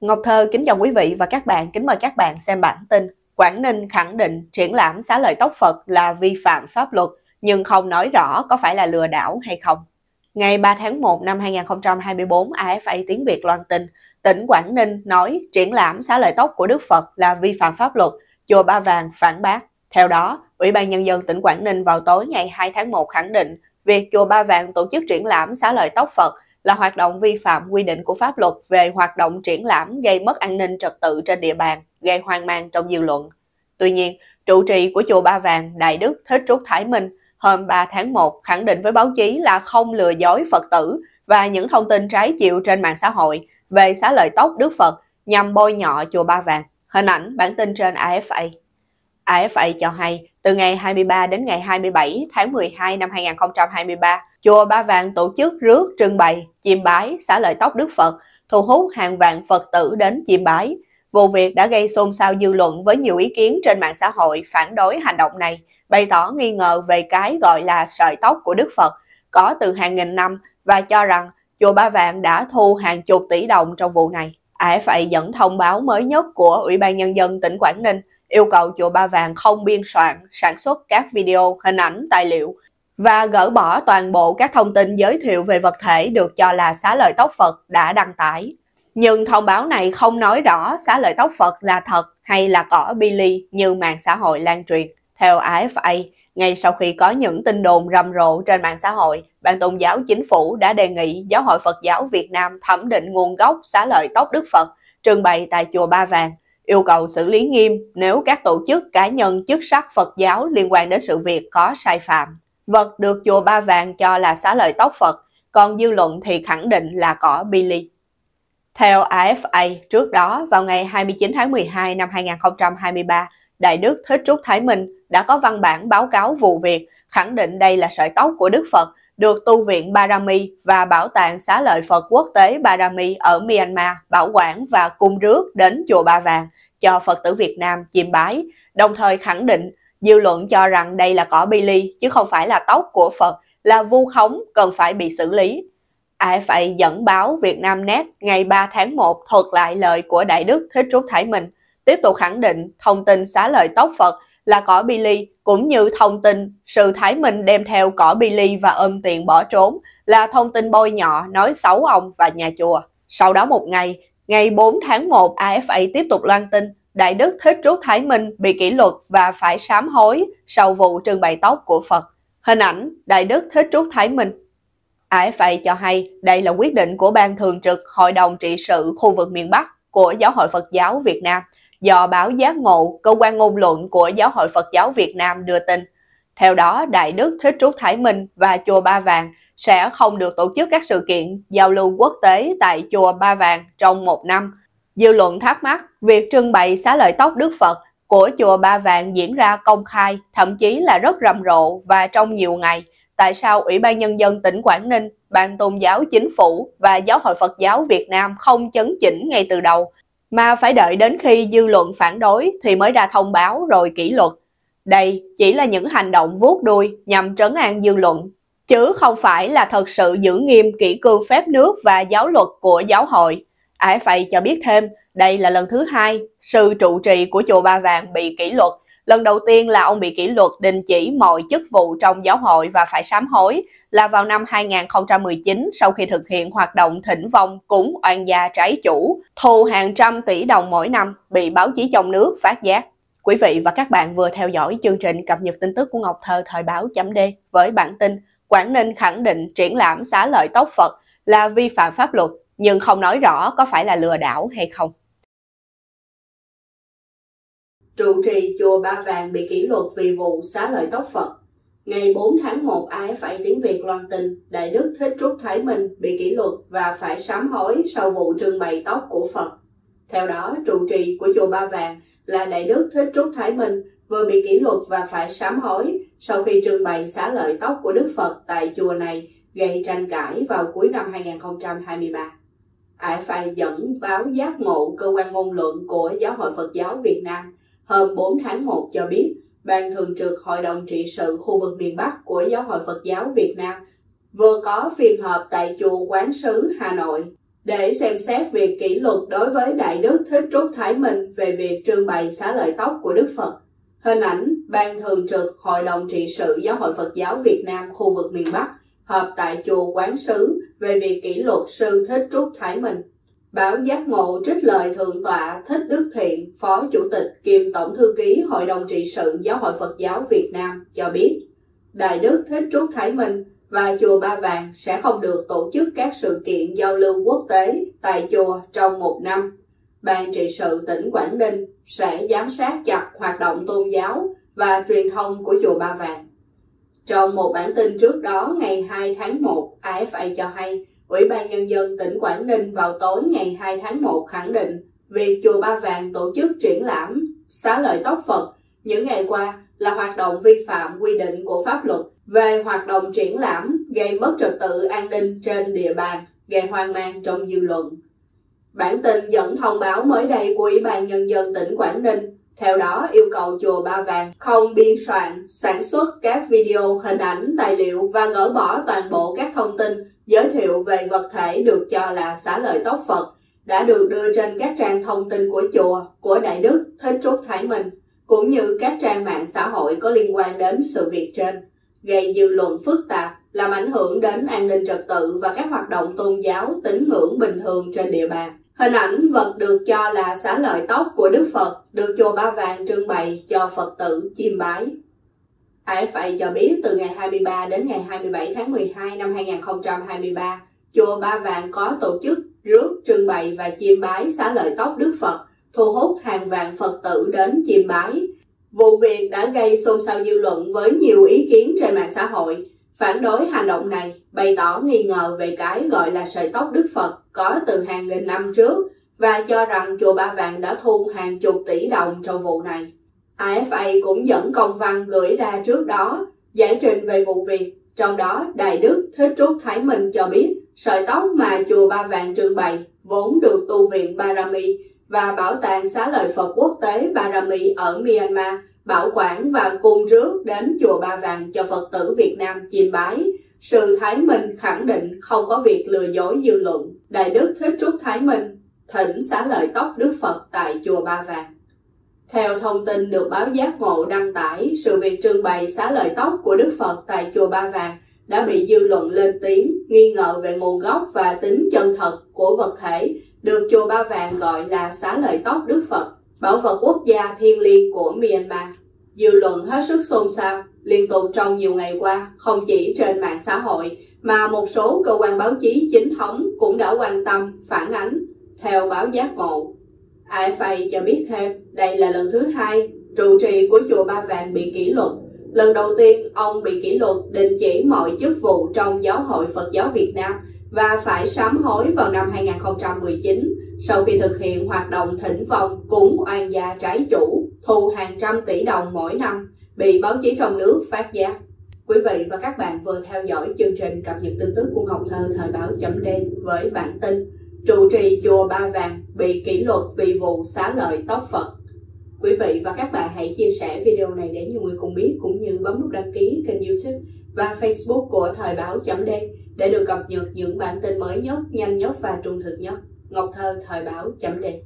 Ngọc Thơ kính chào quý vị và các bạn, kính mời các bạn xem bản tin. Quảng Ninh khẳng định triển lãm xá lợi tóc Phật là vi phạm pháp luật, nhưng không nói rõ có phải là lừa đảo hay không. Ngày 3 tháng 1 năm 2024, AFA Tiếng Việt loan tin, tỉnh Quảng Ninh nói triển lãm xá lợi tóc của Đức Phật là vi phạm pháp luật, chùa Ba Vàng phản bác. Theo đó, Ủy ban Nhân dân tỉnh Quảng Ninh vào tối ngày 2 tháng 1 khẳng định việc chùa Ba Vàng tổ chức triển lãm xá lợi tóc Phật là hoạt động vi phạm quy định của pháp luật về hoạt động triển lãm gây mất an ninh trật tự trên địa bàn, gây hoang mang trong dư luận. Tuy nhiên, trụ trì của chùa Ba Vàng Đại Đức Thích Trúc Thái Minh hôm 3 tháng 1 khẳng định với báo chí là không lừa dối Phật tử và những thông tin trái chiều trên mạng xã hội về xá lợi tóc Đức Phật nhằm bôi nhọ chùa Ba Vàng. Hình ảnh bản tin trên AFA. AFA cho hay, từ ngày 23 đến ngày 27 tháng 12 năm 2023, chùa Ba Vàng tổ chức rước trưng bày, chiêm bái, xả lợi tóc Đức Phật, thu hút hàng vạn Phật tử đến chiêm bái. Vụ việc đã gây xôn xao dư luận với nhiều ý kiến trên mạng xã hội phản đối hành động này, bày tỏ nghi ngờ về cái gọi là sợi tóc của Đức Phật có từ hàng nghìn năm và cho rằng chùa Ba Vàng đã thu hàng chục tỷ đồng trong vụ này. AFA dẫn thông báo mới nhất của Ủy ban Nhân dân tỉnh Quảng Ninh yêu cầu chùa Ba Vàng không biên soạn, sản xuất các video, hình ảnh, tài liệu và gỡ bỏ toàn bộ các thông tin giới thiệu về vật thể được cho là xá lợi tóc Phật đã đăng tải. Nhưng thông báo này không nói rõ xá lợi tóc Phật là thật hay là cỏ Billy như mạng xã hội lan truyền. Theo AFA, ngay sau khi có những tin đồn rầm rộ trên mạng xã hội, Ban Tôn giáo Chính phủ đã đề nghị Giáo hội Phật giáo Việt Nam thẩm định nguồn gốc xá lợi tóc Đức Phật trưng bày tại chùa Ba Vàng yêu cầu xử lý nghiêm nếu các tổ chức cá nhân chức sắc Phật giáo liên quan đến sự việc có sai phạm. Vật được chùa Ba Vàng cho là xá lợi tóc Phật, còn dư luận thì khẳng định là cỏ Billy. Theo AFA, trước đó vào ngày 29 tháng 12 năm 2023, Đại Đức Thích Trúc Thái Minh đã có văn bản báo cáo vụ việc khẳng định đây là sợi tóc của Đức Phật được tu viện Barami và Bảo tàng xá lợi Phật quốc tế Barami ở Myanmar bảo quản và cung rước đến chùa Ba Vàng cho Phật tử Việt Nam chiêm bái, đồng thời khẳng định dư luận cho rằng đây là cỏ bi ly chứ không phải là tóc của Phật, là vu khống cần phải bị xử lý. AFA dẫn báo Việt Nam Net ngày 3 tháng 1 thuật lại lời của Đại Đức Thích Trúc Thái Minh, tiếp tục khẳng định thông tin xá lợi tóc Phật là cỏ bi ly cũng như thông tin sự Thái Minh đem theo cỏ bi ly và ôm tiền bỏ trốn là thông tin bôi nhọ nói xấu ông và nhà chùa. Sau đó một ngày, ngày 4 tháng 1, AFA tiếp tục loan tin Đại Đức Thích Trúc Thái Minh bị kỷ luật và phải sám hối sau vụ trưng bày tóc của Phật. Hình ảnh Đại Đức Thích Trúc Thái Minh AFA cho hay đây là quyết định của Ban Thường trực Hội đồng trị sự khu vực miền Bắc của Giáo hội Phật giáo Việt Nam do báo Giác Ngộ, cơ quan ngôn luận của Giáo hội Phật giáo Việt Nam đưa tin. Theo đó, Đại Đức Thích Trúc Thái Minh và Chùa Ba Vàng sẽ không được tổ chức các sự kiện giao lưu quốc tế tại Chùa Ba Vàng trong một năm. Dư luận thắc mắc việc trưng bày xá lợi tóc Đức Phật của Chùa Ba Vàng diễn ra công khai, thậm chí là rất rầm rộ và trong nhiều ngày. Tại sao Ủy ban Nhân dân tỉnh Quảng Ninh, Ban Tôn giáo Chính phủ và Giáo hội Phật giáo Việt Nam không chấn chỉnh ngay từ đầu mà phải đợi đến khi dư luận phản đối thì mới ra thông báo rồi kỷ luật. Đây chỉ là những hành động vuốt đuôi nhằm trấn an dư luận, chứ không phải là thật sự giữ nghiêm kỷ cương phép nước và giáo luật của giáo hội. AFA cho biết thêm, đây là lần thứ hai sư trụ trì của chùa Ba Vàng bị kỷ luật. Lần đầu tiên là ông bị kỷ luật đình chỉ mọi chức vụ trong giáo hội và phải sám hối là vào năm 2019 sau khi thực hiện hoạt động thỉnh vong cúng oan gia trái chủ, thu hàng trăm tỷ đồng mỗi năm bị báo chí trong nước phát giác. Quý vị và các bạn vừa theo dõi chương trình cập nhật tin tức của Ngọc Thơ thời báo chấm D với bản tin Quảng Ninh khẳng định triển lãm xá lợi tóc Phật là vi phạm pháp luật nhưng không nói rõ có phải là lừa đảo hay không. Trụ trì chùa Ba Vàng bị kỷ luật vì vụ xá lợi tóc Phật Ngày 4 tháng 1, phải tiếng Việt loan tin Đại Đức Thích Trúc Thái Minh bị kỷ luật và phải sám hối sau vụ trưng bày tóc của Phật. Theo đó, trụ trì của chùa Ba Vàng là Đại Đức Thích Trúc Thái Minh vừa bị kỷ luật và phải sám hối sau khi trưng bày xá lợi tóc của Đức Phật tại chùa này gây tranh cãi vào cuối năm 2023. AFA dẫn báo giác ngộ cơ quan ngôn luận của Giáo hội Phật giáo Việt Nam hôm 4 tháng 1 cho biết, Ban Thường trực Hội đồng trị sự khu vực miền Bắc của Giáo hội Phật giáo Việt Nam vừa có phiên họp tại chùa Quán Sứ, Hà Nội. để xem xét việc kỷ luật đối với Đại Đức Thích Trúc Thái Minh về việc trưng bày xá lợi tóc của Đức Phật. Hình ảnh Ban Thường trực Hội đồng trị sự Giáo hội Phật giáo Việt Nam khu vực miền Bắc họp tại chùa Quán Sứ về việc kỷ luật sư Thích Trúc Thái Minh. Báo Giác Ngộ trích lời Thượng tọa Thích Đức Thiện, Phó Chủ tịch kiêm Tổng Thư ký Hội đồng trị sự Giáo hội Phật giáo Việt Nam cho biết, Đại Đức Thích Trúc Thái Minh và Chùa Ba Vàng sẽ không được tổ chức các sự kiện giao lưu quốc tế tại chùa trong một năm. Ban trị sự tỉnh Quảng Ninh sẽ giám sát chặt hoạt động tôn giáo và truyền thông của Chùa Ba Vàng. Trong một bản tin trước đó ngày 2 tháng 1, AFA cho hay, Ủy ban Nhân dân tỉnh Quảng Ninh vào tối ngày 2 tháng 1 khẳng định việc Chùa Ba Vàng tổ chức triển lãm xá lợi tóc Phật những ngày qua là hoạt động vi phạm quy định của pháp luật về hoạt động triển lãm gây mất trật tự an ninh trên địa bàn, gây hoang mang trong dư luận. Bản tin dẫn thông báo mới đây của Ủy ban Nhân dân tỉnh Quảng Ninh theo đó yêu cầu chùa Ba Vàng không biên soạn, sản xuất các video, hình ảnh, tài liệu và gỡ bỏ toàn bộ các thông tin giới thiệu về vật thể được cho là xá lợi tóc Phật đã được đưa trên các trang thông tin của chùa của Đại Đức Thích Trúc Thái Minh cũng như các trang mạng xã hội có liên quan đến sự việc trên, gây dư luận phức tạp, làm ảnh hưởng đến an ninh trật tự và các hoạt động tôn giáo tín ngưỡng bình thường trên địa bàn. Hình ảnh vật được cho là xá lợi tóc của Đức Phật được chùa Ba Vàng trưng bày cho Phật tử chiêm bái. AFA cho biết từ ngày 23 đến ngày 27 tháng 12 năm 2023, chùa Ba Vàng có tổ chức rước trưng bày và chiêm bái xá lợi tóc Đức Phật, thu hút hàng vạn Phật tử đến chiêm bái. Vụ việc đã gây xôn xao dư luận với nhiều ý kiến trên mạng xã hội, phản đối hành động này, bày tỏ nghi ngờ về cái gọi là sợi tóc Đức Phật có từ hàng nghìn năm trước và cho rằng chùa Ba Vàng đã thu hàng chục tỷ đồng trong vụ này. AFA cũng dẫn công văn gửi ra trước đó giải trình về vụ việc, trong đó Đại Đức Thích Trúc Thái Minh cho biết sợi tóc mà chùa Ba Vàng trưng bày vốn được tu viện Barami và Bảo tàng Xá lợi Phật Quốc tế Barami ở Myanmar bảo quản và cung rước đến chùa Ba Vàng cho Phật tử Việt Nam chiêm bái. Sư Thái Minh khẳng định không có việc lừa dối dư luận. Đại Đức Thích Trúc Thái Minh thỉnh xá lợi tóc Đức Phật tại chùa Ba Vàng. Theo thông tin được báo Giác Ngộ đăng tải, sự việc trưng bày xá lợi tóc của Đức Phật tại chùa Ba Vàng đã bị dư luận lên tiếng nghi ngờ về nguồn gốc và tính chân thật của vật thể được chùa Ba Vàng gọi là xá lợi tóc Đức Phật, bảo vật quốc gia thiên liêng của Myanmar. Dư luận hết sức xôn xao liên tục trong nhiều ngày qua, không chỉ trên mạng xã hội mà một số cơ quan báo chí chính thống cũng đã quan tâm, phản ánh. Theo báo Giác Ngộ, AFA cho biết thêm đây là lần thứ hai trụ trì của chùa Ba Vàng bị kỷ luật. Lần đầu tiên, ông bị kỷ luật đình chỉ mọi chức vụ trong Giáo hội Phật giáo Việt Nam và phải sám hối vào năm 2019 sau khi thực hiện hoạt động thỉnh vong cúng oan gia trái chủ, thu hàng trăm tỷ đồng mỗi năm, bị báo chí trong nước phát giác. Quý vị và các bạn vừa theo dõi chương trình cập nhật tin tức của Ngọc Thơ thời báo chấm D với bản tin trụ trì chùa Ba Vàng bị kỷ luật vì vụ xá lợi tóc Phật. Quý vị và các bạn hãy chia sẻ video này để nhiều người cùng biết cũng như bấm nút đăng ký kênh youtube và facebook của thời báo chấm D để được cập nhật những bản tin mới nhất, nhanh nhất và trung thực nhất. Ngọc Thơ Thời báo chấm đề.